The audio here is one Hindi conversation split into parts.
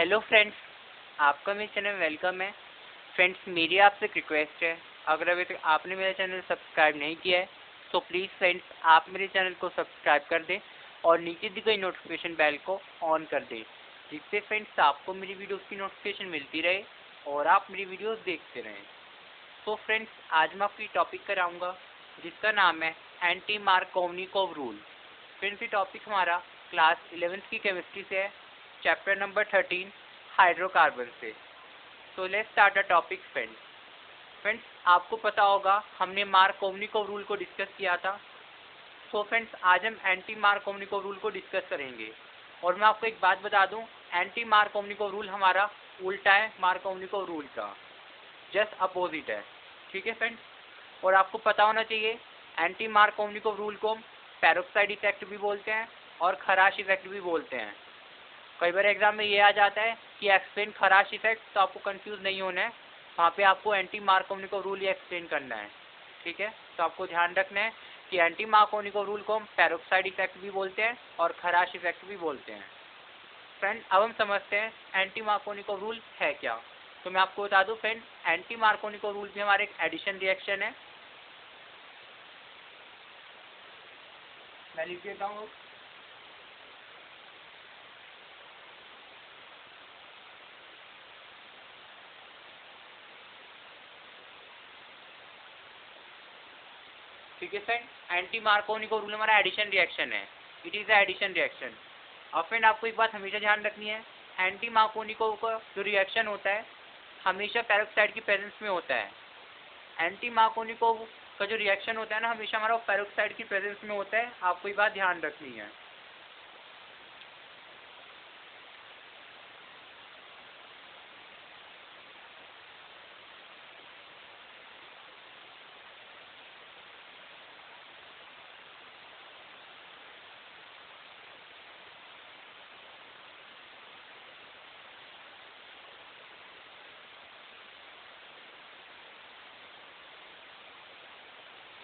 हेलो फ्रेंड्स आपका मेरे चैनल वेलकम है। फ्रेंड्स मेरी आपसे एक रिक्वेस्ट है। अगर अभी तक आपने मेरा चैनल सब्सक्राइब नहीं किया है तो प्लीज़ फ्रेंड्स आप मेरे चैनल को सब्सक्राइब कर दें और नीचे दी गई नोटिफिकेशन बेल को ऑन कर दें, जिससे फ्रेंड्स आपको मेरी वीडियोस की नोटिफिकेशन मिलती रहे और आप मेरी वीडियोस देखते रहें। तो फ्रेंड्स आज मैं आपकी टॉपिक कराऊँगा, जिसका नाम है एंटी मार्कोवनिकोव रूल फ्रेंड्स ये टॉपिक हमारा क्लास इलेवेंथ की केमिस्ट्री से है। चैप्टर नंबर थर्टीन हाइड्रोकार्बन से। तो let's start a topic friends friends आपको पता होगा, हमने मार्कोवनिकोव रूल को डिस्कस किया था। तो फ्रेंड्स आज हम एंटी मार्कोवनिकोव रूल को डिस्कस करेंगे। और मैं आपको एक बात बता दूँ एंटी मार्कोवनिकोव रूल हमारा उल्टा है मार्कोवनिकोव रूल का। जस्ट अपोजिट है। ठीक है फ्रेंड्स और आपको पता होना चाहिए एंटी मार्कोवनिकोव रूल को पैरोक्साइड इफ़ेक्ट भी बोलते हैं और खराश इफ़ेक्ट भी बोलते हैं। कई बार एग्ज़ाम में ये आ जाता है कि एक्सप्लेन खराश इफ़ेक्ट तो आपको कंफ्यूज नहीं होना है। वहाँ पे आपको एंटी मार्कोनिको रूल ही एक्सप्लेन करना है। ठीक है? तो आपको ध्यान रखना है कि एंटी मार्कोनिको रूल को हम पैरोक्साइड इफ़ेक्ट भी बोलते हैं और खराश इफ़ेक्ट भी बोलते हैं। फ्रेंड अब हम समझते हैं एंटी मार्कोनिको रूल है क्या? तो मैं आपको बता दूँ फ्रेंड एंटी मार्कोनिको रूल भी हमारे एक एडिशन रिएक्शन है। मैं लिख देता हूँ। ठीक है फ्रेंड एंटी मार्कोनिको रूल हमारा एडिशन रिएक्शन है। इट इज़ एडिशन रिएक्शन और फ्रेंड आपको एक बात हमेशा ध्यान रखनी है। एंटी मार्कोनिको का जो रिएक्शन होता है, हमेशा पैरोक्साइड की प्रेजेंस में होता है। एंटी मार्कोनिको का जो रिएक्शन होता है ना, हमेशा हमारा पैरोक्साइड की प्रेजेंस में होता है। आपको ये बात ध्यान रखनी है।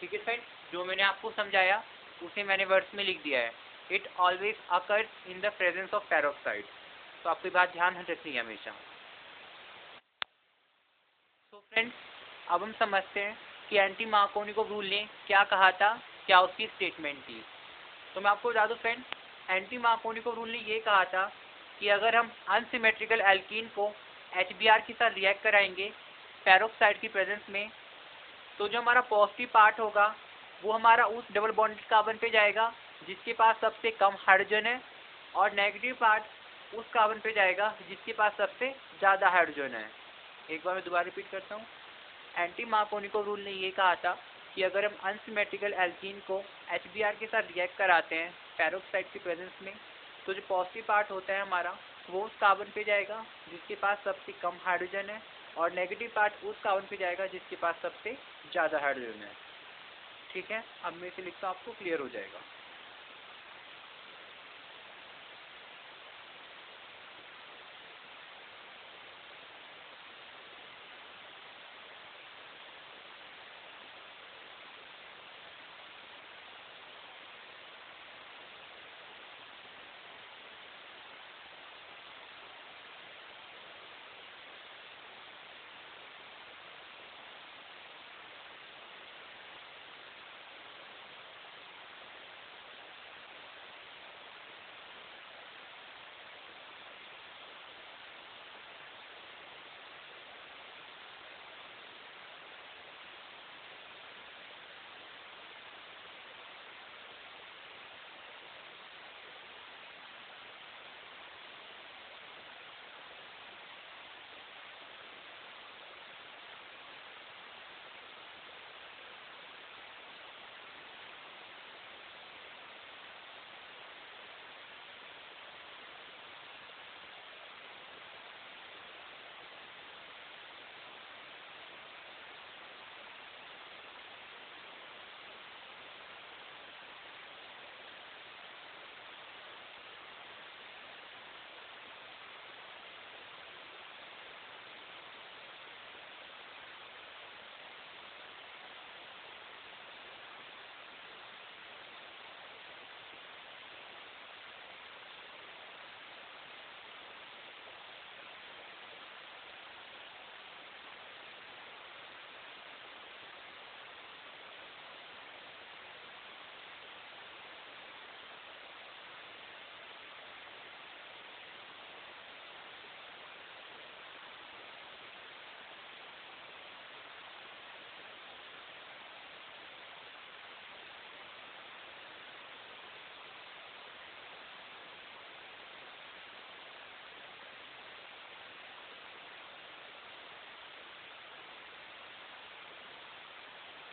ठीक है फ्रेंड जो मैंने आपको समझाया, उसे मैंने वर्ड्स में लिख दिया है। It always occurs in the presence of peroxide तो आपकी बात ध्यान रखनी है हमेशा। तो फ्रेंड्स अब हम समझते हैं कि एंटी मार्कोनिको रूल ने क्या कहा था, क्या उसकी स्टेटमेंट थी। तो मैं आपको बता दूँ फ्रेंड एंटी मार्कोनिको रूल ने ये कहा था कि अगर हम अनसीमेट्रिकल एल्कीन को एचबीआर के साथ रिएक्ट कराएँगे पैरोक्साइड की प्रेजेंस में तो जो हमारा पॉजिटिव पार्ट होगा, वो हमारा उस डबल बॉन्डेड कार्बन पे जाएगा, जिसके पास सबसे कम हाइड्रोजन है, और नेगेटिव पार्ट उस कार्बन पे जाएगा, जिसके पास सबसे ज़्यादा हाइड्रोजन है। एक बार मैं दोबारा रिपीट करता हूँ। एंटी मार्कोनिको रूल ने ये कहा था कि अगर हम अनसीमेट्रिकल एल्कीन को एचबीआर के साथ रिएक्ट कराते हैं पैरोक्साइड की प्रेजेंस में तो जो पॉजिटिव पार्ट होता है हमारा, वो उस कार्बन पे जाएगा, जिसके पास सबसे कम हाइड्रोजन है, और नेगेटिव पार्ट उस कार्बन पे जाएगा, जिसके पास सबसे ज़्यादा हार्डवेयर में ठीक है? अब मैं इसे लिखता हूँ आपको क्लियर हो जाएगा।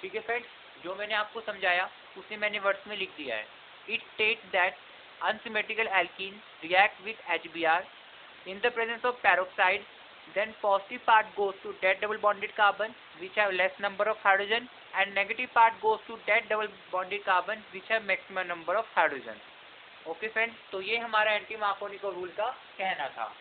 ठीक है फ्रेंड्स जो मैंने आपको समझाया, उसे मैंने वर्ड्स में लिख दिया है। It state that unsymmetrical alkene react with H B R in the presence of peroxide then positive part goes to that double bonded carbon which have less number of hydrogen and negative part goes to that double bonded carbon which have maximum number of hydrogen okay friends तो ये हमारा एंटी मार्कोनिको रूल का कहना था।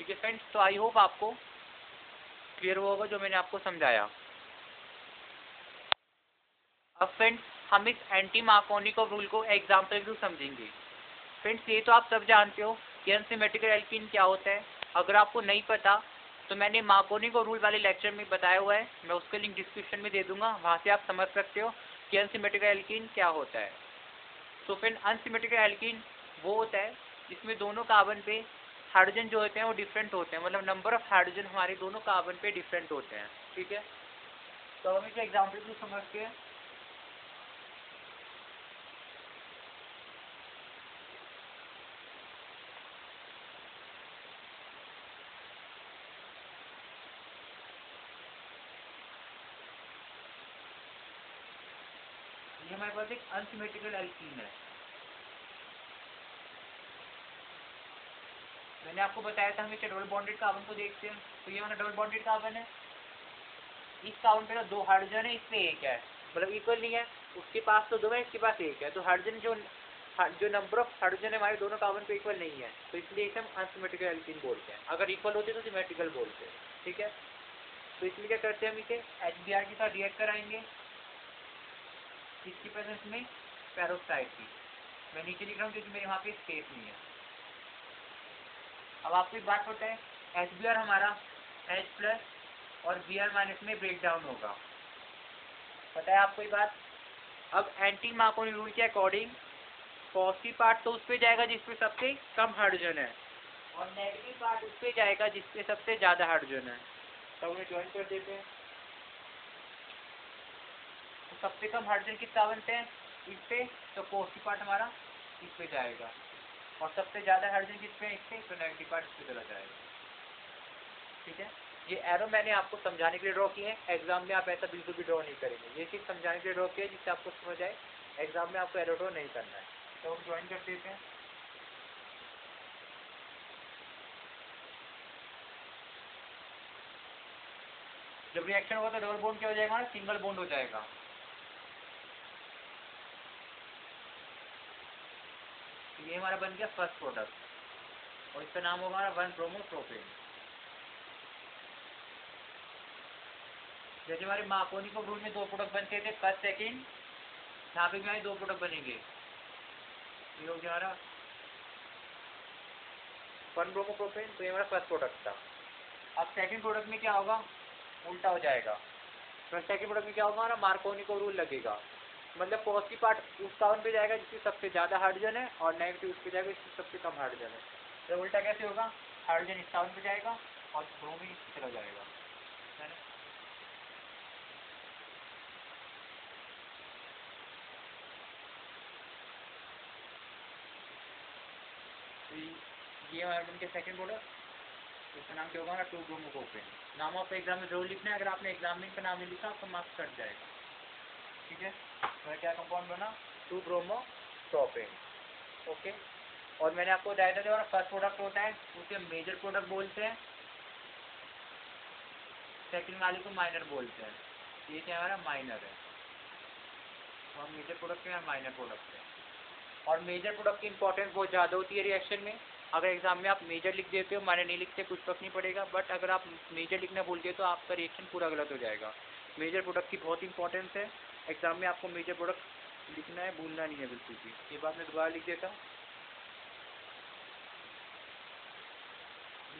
ठीक है फ्रेंड्स तो आई होप आपको क्लियर हुआ होगा जो मैंने आपको समझाया। अब फ्रेंड्स हम इस एंटी मार्कोनिको रूल को एग्ज़ाम्पल के समझेंगे। फ्रेंड्स ये तो आप सब जानते हो कि अनसिमेट्रिकल एल्किन क्या होता है। अगर आपको नहीं पता तो मैंने मार्कोनिको रूल वाले लेक्चर में बताया हुआ है। मैं उसका लिंक डिस्क्रिप्शन में दे दूँगा। वहाँ से आप समझ सकते हो कि अनसिमेट्रिकल एल्किन क्या होता है। तो फ्रेंड अनसिमेट्रिकल एल्किन वो होता है जिसमें दोनों कार्बन पे हाइड्रोजन जो होते हैं वो डिफरेंट होते हैं। मतलब नंबर ऑफ़ हाइड्रोजन हमारे दोनों कार्बन पे डिफरेंट होते हैं। ठीक है? तो हम इसे एग्ज़ाम्पल से समझते हैं ये हमारे पास एक अनसिमेट्रिकल एल्कीन है। मैंने आपको बताया था हम इसे डबल बॉन्डेड कार्बन को देखते हैं। तो ये हमारा डबल बॉन्डेड कार्बन है। इस कार्बन पे दो हाइड्रोजन है, इसमें एक है। मतलब इक्वल नहीं है। उसके पास तो दो है, इसके पास एक है। तो हाइड्रोजन जो जो नंबर ऑफ़ हाइड्रोजन हमारे दोनों कार्बन पे इक्वल नहीं है। तो इसलिए इसे हम अनसिमेट्रिकल एल्कीन बोलते हैं। अगर इक्वल होते तो सिमेट्रिकल बोलते हैं। ठीक है? तो इसलिए क्या करते हैं हम इसे एच बी आर के साथ रिएक्ट कराएँगे। इसकी प्रेजेंस में पैरोक्साइड की। मैं नीचे लिख रहा हूँ क्योंकि मेरे वहाँ पे स्पेस नहीं है। अब आपको बात पता है एच बी आर हमारा एच प्लस और बी आर माइनस में ब्रेक डाउन होगा। पता है आपको ये बात? अब एंटी मार्कोनी रूल के अकॉर्डिंग पॉजिटिव पार्ट तो उस पर जाएगा जिसपे सबसे कम हाइड्रोजन है, और नेगेटिव पार्ट उस पर जाएगा जिसपे सबसे ज़्यादा हाइड्रोजन है। तो उन्हें ज्वाइन कर देते हैं। तो सबसे कम हाइड्रोजन कितना बनते हैं? इस पे तो पॉजिटिव पार्ट हमारा इस पे जाएगा। और सबसे ज़्यादा हाइड्रोजन किस पे है इस पे तो पार्ट इस पे चला जाएगा। ठीक है? ये एरो मैंने आपको समझाने के लिए ड्रॉ किए हैं। एग्ज़ाम में आप ऐसा बिल्कुल भी ड्रॉ नहीं करेंगे। ये चीज़ समझाने के लिए ड्रॉ किया जिससे आपको समझ आए। एग्ज़ाम में आपको एरो ड्रॉ नहीं करना है। तो हम ज्वाइन कर देते हैं। जब रिएक्शन होगा तो डबल बॉन्ड क्या हो जाएगा? सिंगल बॉन्ड हो जाएगा। ये हमारा बन गया फ़र्स्ट प्रोडक्ट और इसका नाम होगा हमारा वन प्रोमोप्रोपेन जैसे हमारे माकोनिको रूल में दो प्रोडक्ट बनते थे फ़र्स्ट सेकेंड यहाँ पे भी दो प्रोडक्ट बनेंगे। ये हो गया हमारा वन प्रोमोप्रोपेन तो ये हमारा फ़र्स्ट प्रोडक्ट था। अब सेकेंड प्रोडक्ट में क्या होगा? उल्टा हो जाएगा। तो सेकेंड प्रोडक्ट में क्या होगा? हमारा मार्कोनी को रूल लगेगा। मतलब पॉजिटिव पार्ट उस कार्बन पे जाएगा जिसकी सबसे ज़्यादा हाइड्रोजन है और नेगेटिव उस जाएगा जिसकी सबसे कम हाइड्रोजन है। तो उल्टा कैसे होगा? हाइड्रोजन इस कार्बन पे जाएगा और ब्रोमीन इस चला जाएगा। तो ये हमारा बन के सेकेंड प्रोडक्ट इसका नाम क्या होगा? टू ब्रोमोकोपेन नाम ऑफ़ एग्ज़ाम में ज़रूर लिखना है, अगर आपने एग्ज़ाम में इसका नाम नहीं लिखा, आपका मार्क्स कट जाएगा। ठीक है? तो क्या कंपाउंड बना टू ब्रोमो प्रोपेन ओके और मैंने आपको बताया था हमारा फ़र्स्ट प्रोडक्ट होता है, उसे मेजर प्रोडक्ट बोलते हैं। सेकंड वाले को माइनर बोलते हैं। ये क्या हमारा माइनर है। और मेजर प्रोडक्ट क्या माइनर प्रोडक्ट है। और मेजर प्रोडक्ट की इंपॉर्टेंस बहुत ज़्यादा होती है रिएक्शन में। अगर एग्ज़ाम में आप मेजर लिख देते हो माइनर नहीं लिखते, कुछ फ़र्क नहीं पड़ेगा। बट अगर आप मेजर लिखना भूल गए तो आपका रिएक्शन पूरा गलत हो जाएगा। मेजर प्रोडक्ट की बहुत इंपॉर्टेंस है। एग्ज़ाम में आपको मेजर प्रोडक्ट लिखना है, भूलना नहीं है बिल्कुल भी। ये बात मैं दोबारा लिख देता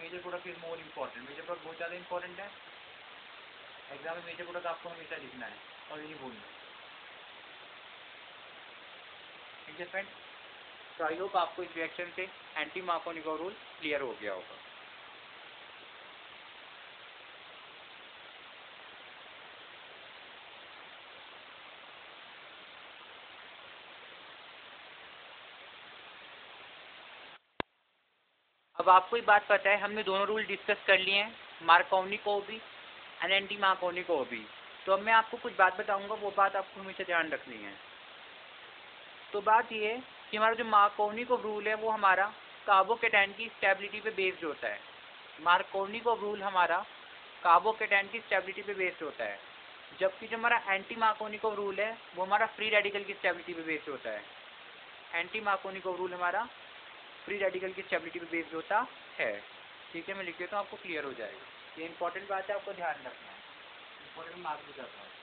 major product is more important major product बहुत ज़्यादा इंपॉर्टेंट है। एग्ज़ाम में मेजर प्रोडक्ट आपको हमेशा लिखना है और नहीं भूलना ठीक है फ्रेंड तो आई होप आपको इस रिएक्शन से एंटी मार्कोनिको रूल क्लियर हो गया होगा। अब आपको एक बात पता है, हमने दोनों रूल डिस्कस कर लिए हैं मार्कोनी को भी एंड एंटी मार्कोनी को भी। तो अब मैं आपको कुछ बात बताऊँगा, वो बात आपको हमेशा ध्यान रखनी है। तो बात ये है कि हमारा जो मार्कोनी को रूल है, वो हमारा कार्बोकेटाइन की स्टेबिलिटी पे बेस्ड होता है। मार्कोनी को रूल हमारा कार्बोकेटाइन की स्टेबिलिटी पे बेस्ड होता है। जबकि जो हमारा एंटी मार्कोनी को रूल है, वो हमारा फ्री रेडिकल की स्टेबिलिटी पे बेस्ड होता है। एंटी मार्कोनी को रूल हमारा फ्री रेडिकल की स्टेबिलिटी पे बेस्ड होता है। ठीक है, मैं लिख देता हूँ, आपको क्लियर हो जाएगा। ये इंपॉर्टेंट बात है, आपको ध्यान रखना है। इंपॉर्टेंट मार्क भी जाता हूँ।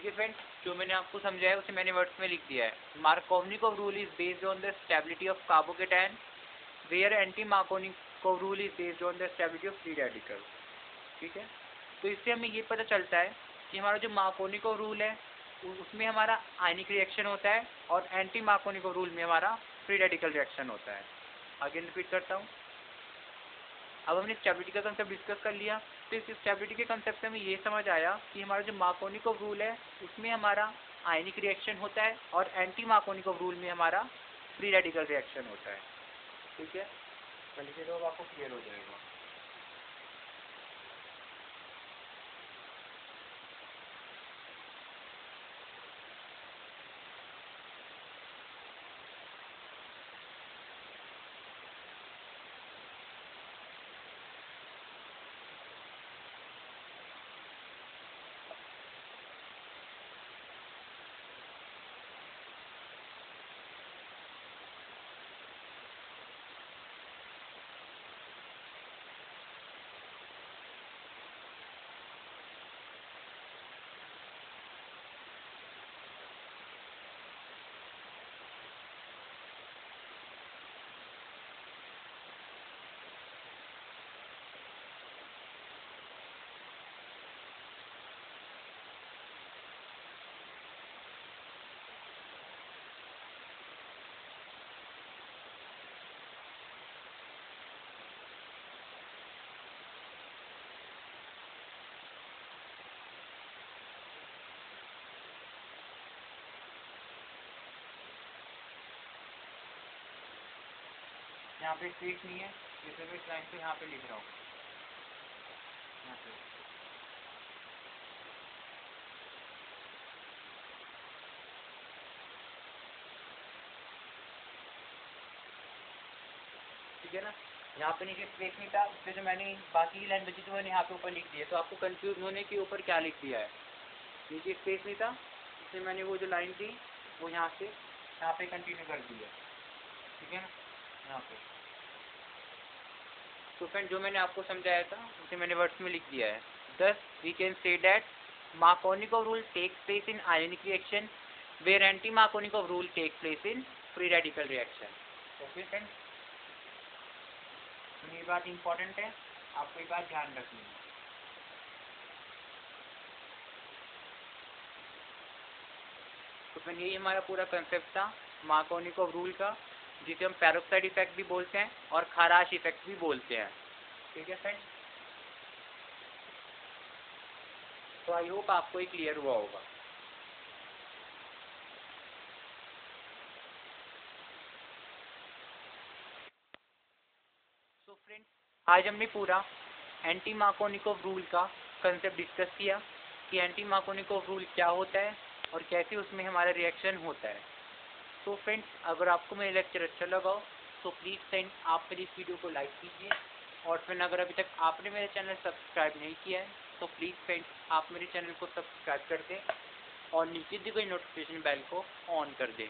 ठीक है फ्रेंड जो मैंने आपको समझाया, उसे मैंने वर्ड्स में लिख दिया है। Markovnikov rule is based on the stability of carbocation where anti Markovnikov rule is based on the stability of free radical ठीक है? तो इससे हमें ये पता चलता है कि हमारा जो मार्कोनिकोव रूल है उसमें हमारा आयनिक रिएक्शन होता है और एंटी मार्कोनिकोव रूल में हमारा फ्री रेडिकल रिएक्शन होता है। आगे रिपीट करता हूँ। अब हमने स्टेबिलिटी का कंसेप्ट डिस्कस कर लिया। तो इस स्टेबिलिटी के कंसेप्ट से हमें ये समझ आया कि हमारा जो मार्कोनिकोव रूल है, उसमें हमारा आयनिक रिएक्शन होता है और एंटी मार्कोनिकोव रूल में हमारा फ्री रेडिकल रिएक्शन होता है। ठीक है? चलिए तो आपको क्लियर हो जाएगा। यहाँ पे स्पेस नहीं है इसलिए मैं इस लाइन पे यहाँ पे लिख रहा हूँ। ठीक है ना? यहाँ पे नीचे स्पेस नहीं था उससे जो मैंने बाकी लाइन बची थी, मैंने यहाँ पे ऊपर लिख दिया तो आपको कंफ्यूज होने के ऊपर क्या लिख दिया है? नीचे स्पेस नहीं था, इसलिए मैंने वो जो लाइन थी, वो यहाँ से, यहाँ पे कंटिन्यू कर दी है। ठीक है ना? यहाँ पे। तो फ्रेंड जो मैंने आपको समझाया था, उसे मैंने वर्ड्स में लिख दिया है। Thus we can say that Markovnikov rule take place in ionic reaction where anti Markovnikov rule take place in free radical reaction okay friend ये बात इंपॉर्टेंट है, आपको ये बात ध्यान रखनी है। तो फिर यही हमारा पूरा कंसेप्ट था मार्कोनिक ऑफ़ रूल का। जिसे हम पैरोक्साइड इफ़ेक्ट भी बोलते हैं और खाराश इफ़ेक्ट भी बोलते हैं। ठीक है फ्रेंड तो आई होप आपको ही क्लियर हुआ होगा। सो फ्रेंड्स आज हमने पूरा एंटी मार्कोनिकोव रूल का कंसेप्ट डिस्कस किया कि एंटी मार्कोनिकोव रूल क्या होता है और कैसे उसमें हमारा रिएक्शन होता है। तो फ्रेंड्स अगर आपको मेरा लेक्चर अच्छा लगा हो तो प्लीज़ फ्रेंड आप मेरी इस वीडियो को लाइक कीजिए। और फ्रेंड अगर अभी तक आपने मेरे चैनल सब्सक्राइब नहीं किया है तो प्लीज़ फ्रेंड्स आप मेरे चैनल को सब्सक्राइब कर दें और नीचे दी गई नोटिफिकेशन बेल को ऑन कर दें।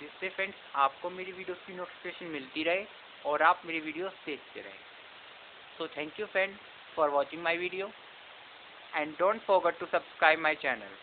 जिससे फ्रेंड्स आपको मेरी वीडियोस की नोटिफिकेशन मिलती रहे और आप मेरी वीडियोस देखते रहें। So thank you friend for watching my video and don't forget to subscribe my channel